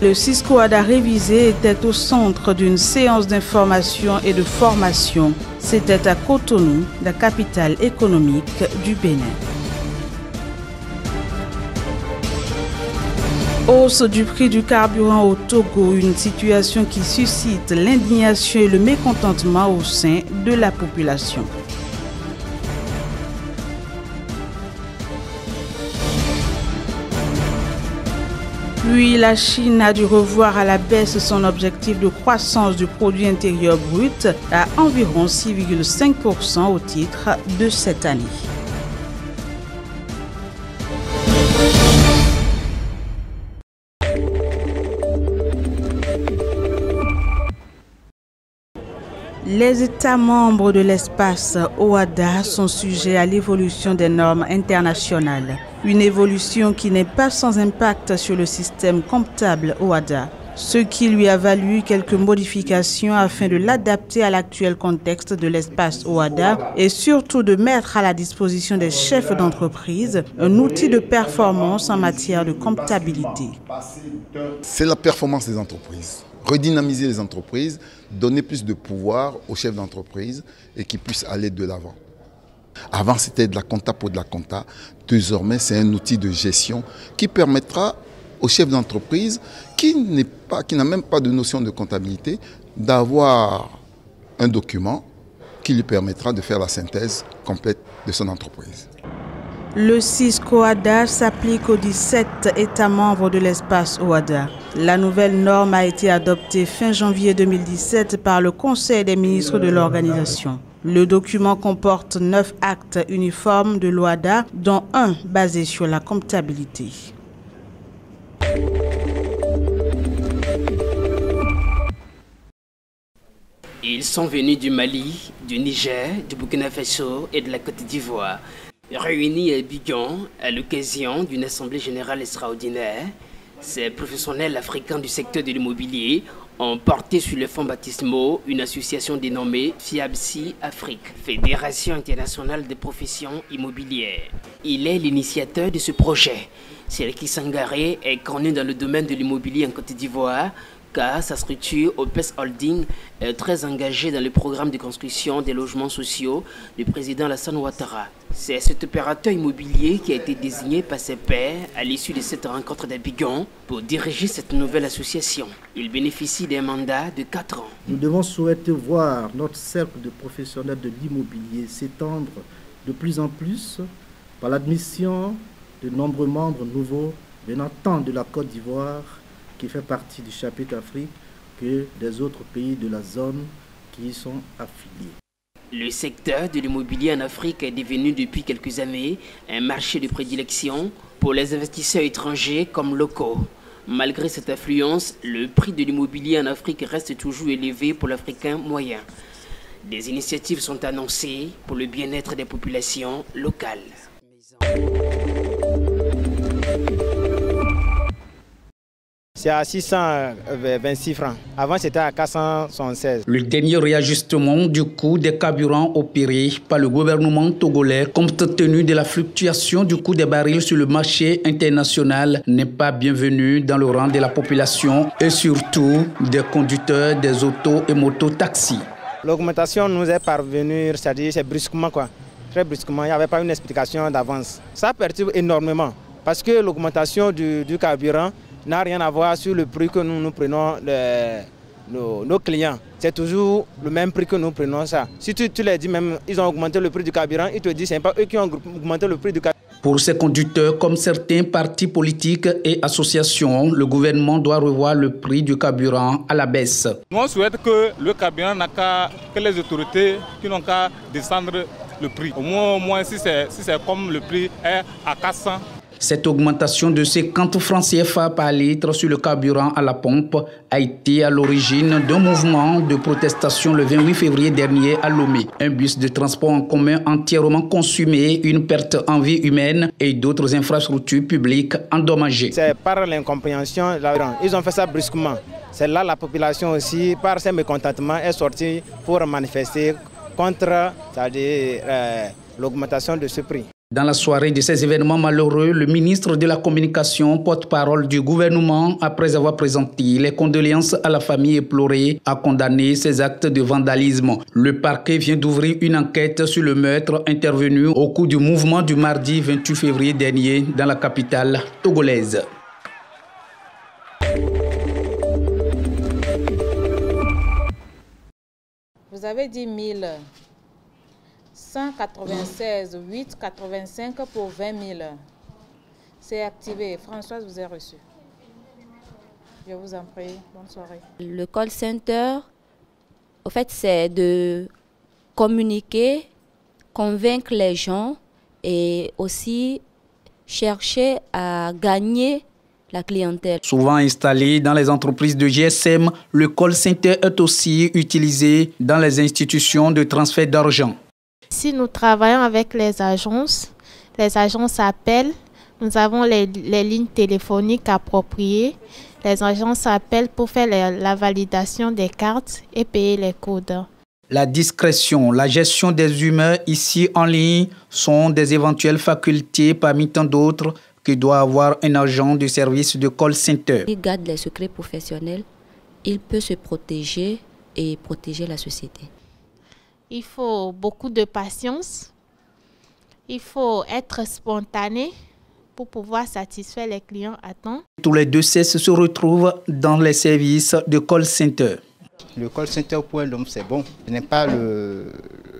Le Cisco ADA révisé était au centre d'une séance d'information et de formation. C'était à Cotonou, la capitale économique du Bénin. Hausse du prix du carburant au Togo, une situation qui suscite l'indignation et le mécontentement au sein de la population. Puis la Chine a dû revoir à la baisse son objectif de croissance du produit intérieur brut à environ 6,5% au titre de cette année. Les États membres de l'espace OADA sont sujets à l'évolution des normes internationales. Une évolution qui n'est pas sans impact sur le système comptable OADA, ce qui lui a valu quelques modifications afin de l'adapter à l'actuel contexte de l'espace OADA et surtout de mettre à la disposition des chefs d'entreprise un outil de performance en matière de comptabilité. C'est la performance des entreprises redynamiser les entreprises, donner plus de pouvoir aux chefs d'entreprise et qu'ils puissent aller de l'avant. Avant, c'était de la compta pour de la compta. Désormais, c'est un outil de gestion qui permettra aux chefs d'entreprise qui n'a même pas de notion de comptabilité d'avoir un document qui lui permettra de faire la synthèse complète de son entreprise. Le Cisco ADA s'applique aux 17 États membres de l'espace OADA. La nouvelle norme a été adoptée fin janvier 2017 par le Conseil des ministres de l'organisation. Le document comporte neuf actes uniformes de l'OADA, dont un basé sur la comptabilité. Ils sont venus du Mali, du Niger, du Burkina Faso et de la Côte d'Ivoire. Réunis à Bigan à l'occasion d'une assemblée générale extraordinaire, ces professionnels africains du secteur de l'immobilier ont porté sur le fonds baptismaux une association dénommée FIABSI Afrique, Fédération internationale des professions immobilières. Il est l'initiateur de ce projet. Seriki Sangaré est connu dans le domaine de l'immobilier en Côte d'Ivoire car sa structure OPES Holding est très engagée dans le programme de construction des logements sociaux du président Alassane Ouattara. C'est cet opérateur immobilier qui a été désigné par ses pairs à l'issue de cette rencontre d'Abigan pour diriger cette nouvelle association. Il bénéficie d'un mandat de 4 ans. Nous devons souhaiter voir notre cercle de professionnels de l'immobilier s'étendre de plus en plus par l'admission de nombreux membres nouveaux venant tant de la Côte d'Ivoire qui fait partie du chapitre Afrique que des autres pays de la zone qui y sont affiliés. Le secteur de l'immobilier en Afrique est devenu depuis quelques années un marché de prédilection pour les investisseurs étrangers comme locaux. Malgré cette affluence, le prix de l'immobilier en Afrique reste toujours élevé pour l'Africain moyen. Des initiatives sont annoncées pour le bien-être des populations locales. C'est à 626 francs. Avant, c'était à 476. Le dernier réajustement du coût des carburants opéré par le gouvernement togolais, compte tenu de la fluctuation du coût des barils sur le marché international, n'est pas bienvenu dans le rang de la population et surtout des conducteurs des autos et motos-taxis. L'augmentation nous est parvenue, c'est-à-dire c'est brusquement quoi. Très brusquement, il n'y avait pas une explication d'avance. Ça perturbe énormément parce que l'augmentation du, du carburant n'a rien à voir sur le prix que nous, nous prenons nos, clients. C'est toujours le même prix que nous prenons ça. Si tu, tu leur dis même ils ont augmenté le prix du carburant, ils te disent ce n'est pas eux qui ont augmenté le prix du carburant. Pour ces conducteurs, comme certains partis politiques et associations, le gouvernement doit revoir le prix du carburant à la baisse. Nous on souhaite que le carburant n'a qu'à que les autorités qui n'ont qu'à descendre le prix. Au moins, au moins si c'est si comme le prix est à 400 cette augmentation de 50 francs CFA par litre sur le carburant à la pompe a été à l'origine d'un mouvement de protestation le 28 février dernier à Lomé. Un bus de transport en commun entièrement consumé, une perte en vie humaine et d'autres infrastructures publiques endommagées. C'est par l'incompréhension, ils ont fait ça brusquement. C'est là la population aussi, par ses mécontentements, est sortie pour manifester contre euh, l'augmentation de ce prix. Dans la soirée de ces événements malheureux, le ministre de la Communication, porte-parole du gouvernement, après avoir présenté les condoléances à la famille éplorée, a condamné ces actes de vandalisme. Le parquet vient d'ouvrir une enquête sur le meurtre intervenu au cours du mouvement du mardi 28 février dernier dans la capitale togolaise. Vous avez dit 1000. 196 8 85 pour 20 000. C'est activé. Françoise vous avez reçu. Je vous en prie. Bonne soirée. Le call center, au fait, c'est de communiquer, convaincre les gens et aussi chercher à gagner la clientèle. Souvent installé dans les entreprises de GSM, le call center est aussi utilisé dans les institutions de transfert d'argent. Si nous travaillons avec les agences, les agences appellent, nous avons les, lignes téléphoniques appropriées. Les agences appellent pour faire la validation des cartes et payer les codes. La discrétion, la gestion des humains ici en ligne sont des éventuelles facultés parmi tant d'autres que doit avoir un agent de service de call center. Il garde les secrets professionnels, il peut se protéger et protéger la société. Il faut beaucoup de patience. Il faut être spontané pour pouvoir satisfaire les clients à temps. Tous les deux se retrouvent dans les services de call center. Le call center pour l'homme, c'est bon. Ce n'est pas le,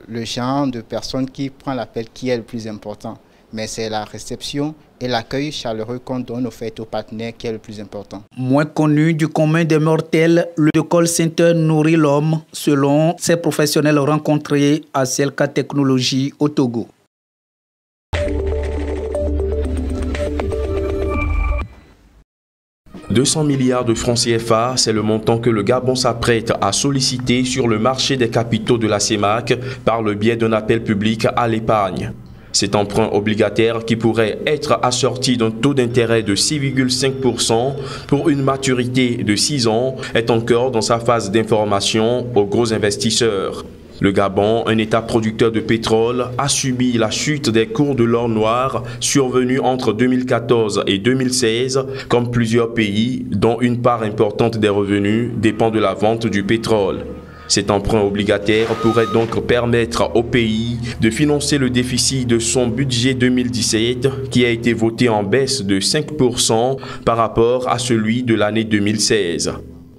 le genre de personne qui prend l'appel qui est le plus important mais c'est la réception et l'accueil chaleureux qu'on donne au fait aux partenaires qui est le plus important. Moins connu du commun des mortels, le call center nourrit l'homme selon ces professionnels rencontrés à Selka Technologies au Togo. « 200 milliards de francs CFA, c'est le montant que le Gabon s'apprête à solliciter sur le marché des capitaux de la CEMAC par le biais d'un appel public à l'épargne. Cet emprunt obligataire qui pourrait être assorti d'un taux d'intérêt de 6,5% pour une maturité de 6 ans est encore dans sa phase d'information aux gros investisseurs. Le Gabon, un État producteur de pétrole, a subi la chute des cours de l'or noir survenue entre 2014 et 2016, comme plusieurs pays dont une part importante des revenus dépend de la vente du pétrole. Cet emprunt obligataire pourrait donc permettre au pays de financer le déficit de son budget 2017 qui a été voté en baisse de 5% par rapport à celui de l'année 2016.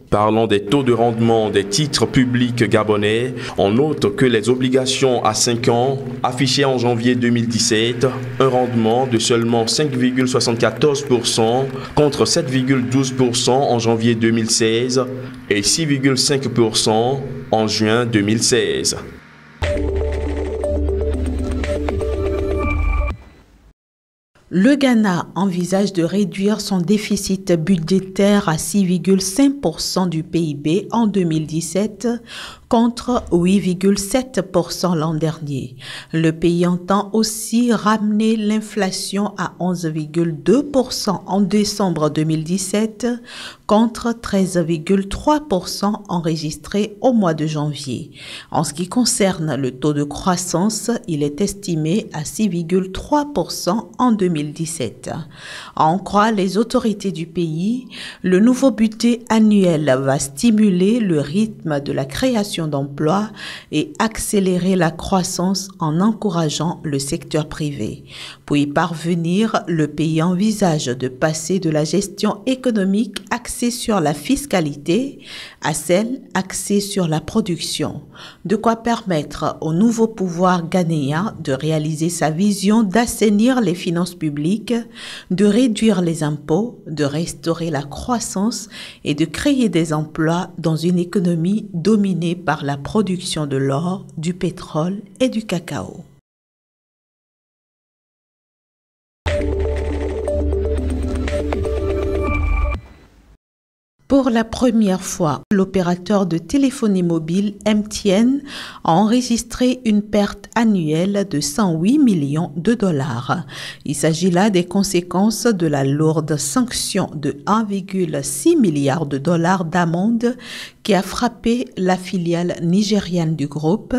Parlant des taux de rendement des titres publics gabonais, on note que les obligations à 5 ans affichaient en janvier 2017 un rendement de seulement 5,74% contre 7,12% en janvier 2016 et 6,5% en juin 2016. Le Ghana envisage de réduire son déficit budgétaire à 6,5% du PIB en 2017 contre 8,7% l'an dernier. Le pays entend aussi ramener l'inflation à 11,2% en décembre 2017 contre 13,3% enregistré au mois de janvier. En ce qui concerne le taux de croissance, il est estimé à 6,3% en 2017. En croire les autorités du pays, le nouveau budget annuel va stimuler le rythme de la création d'emplois et accélérer la croissance en encourageant le secteur privé. Pour y parvenir, le pays envisage de passer de la gestion économique axée sur la fiscalité à celle axée sur la production, de quoi permettre au nouveau pouvoir ghanéen de réaliser sa vision d'assainir les finances publiques, de réduire les impôts, de restaurer la croissance et de créer des emplois dans une économie dominée par la production de l'or, du pétrole et du cacao. Pour la première fois, l'opérateur de téléphonie mobile MTN a enregistré une perte annuelle de 108 millions de dollars. Il s'agit là des conséquences de la lourde sanction de 1,6 milliard de dollars d'amende a frappé la filiale nigériane du groupe,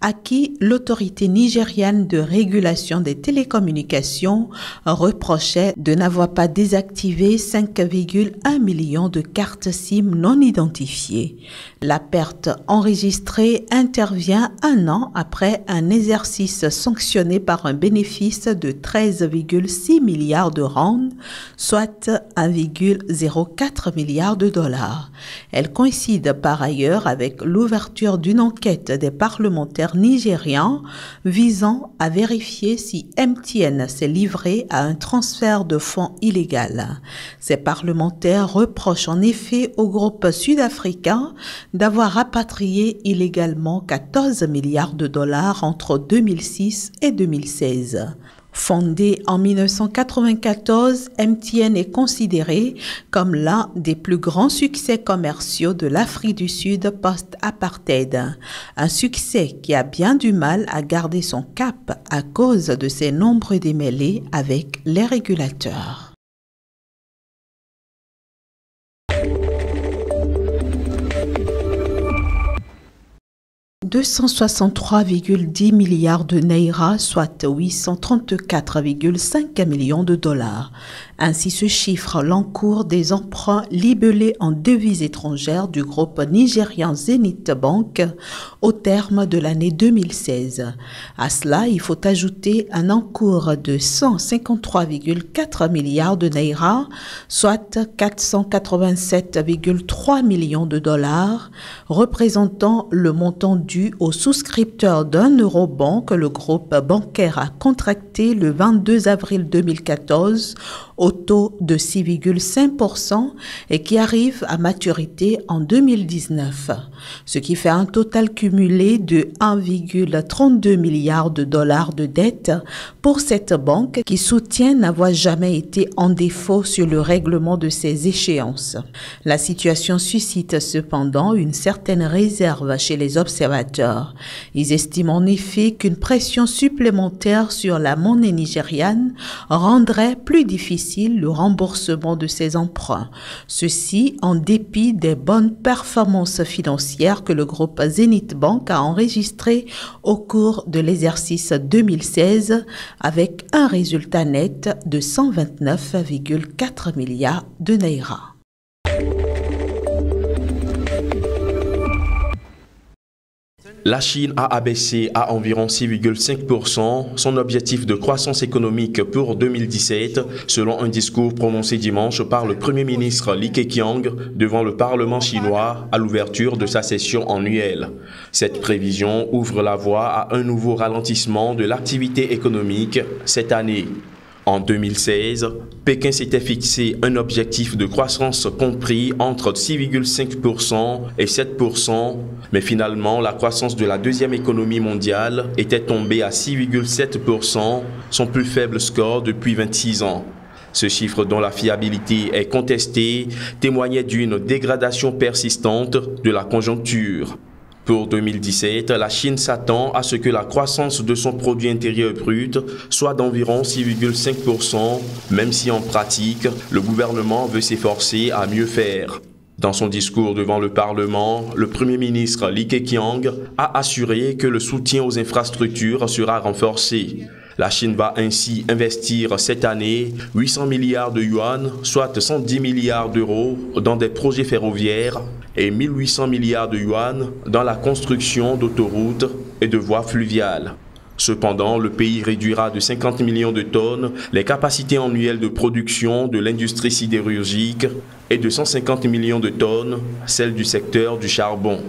à qui l'autorité nigériane de régulation des télécommunications reprochait de n'avoir pas désactivé 5,1 millions de cartes SIM non identifiées. La perte enregistrée intervient un an après un exercice sanctionné par un bénéfice de 13,6 milliards de rand, soit 1,04 milliard de dollars. Elle coïncide par ailleurs avec l'ouverture d'une enquête des parlementaires nigérians visant à vérifier si MTN s'est livré à un transfert de fonds illégal. Ces parlementaires reprochent en effet au groupe sud-africain d'avoir rapatrié illégalement 14 milliards de dollars entre 2006 et 2016. Fondé en 1994, MTN est considéré comme l'un des plus grands succès commerciaux de l'Afrique du Sud post-apartheid. Un succès qui a bien du mal à garder son cap à cause de ses nombreux démêlés avec les régulateurs. 263,10 milliards de naira, soit 834,5 millions de dollars. Ainsi se chiffre l'encours des emprunts libellés en devises étrangères du groupe nigérian Zenith Bank au terme de l'année 2016. À cela, il faut ajouter un encours de 153,4 milliards de naira, soit 487,3 millions de dollars, représentant le montant dû aux souscripteurs d'un eurobond que le groupe bancaire a contracté le 22 avril 2014 au taux de 6,5% et qui arrive à maturité en 2019, ce qui fait un total cumulé de 1,32 milliard de dollars de dettes pour cette banque qui soutient n'avoir jamais été en défaut sur le règlement de ses échéances. La situation suscite cependant une certaine réserve chez les observateurs. Ils estiment en effet qu'une pression supplémentaire sur la monnaie nigériane rendrait plus difficile le remboursement de ses emprunts. Ceci en dépit des bonnes performances financières que le groupe Zenith Bank a enregistrées au cours de l'exercice 2016 avec un résultat net de 129,4 milliards de naira. La Chine a abaissé à environ 6,5% son objectif de croissance économique pour 2017, selon un discours prononcé dimanche par le Premier ministre Li Keqiang devant le Parlement chinois à l'ouverture de sa session annuelle. Cette prévision ouvre la voie à un nouveau ralentissement de l'activité économique cette année. En 2016, Pékin s'était fixé un objectif de croissance compris entre 6,5% et 7%, mais finalement la croissance de la deuxième économie mondiale était tombée à 6,7%, son plus faible score depuis 26 ans. Ce chiffre dont la fiabilité est contestée témoignait d'une dégradation persistante de la conjoncture. Pour 2017, la Chine s'attend à ce que la croissance de son produit intérieur brut soit d'environ 6,5%, même si en pratique, le gouvernement veut s'efforcer à mieux faire. Dans son discours devant le Parlement, le Premier ministre Li Keqiang a assuré que le soutien aux infrastructures sera renforcé. La Chine va ainsi investir cette année 800 milliards de yuan, soit 110 milliards d'euros, dans des projets ferroviaires et 1800 milliards de yuan dans la construction d'autoroutes et de voies fluviales. Cependant, le pays réduira de 50 millions de tonnes les capacités annuelles de production de l'industrie sidérurgique et de 150 millions de tonnes celles du secteur du charbon.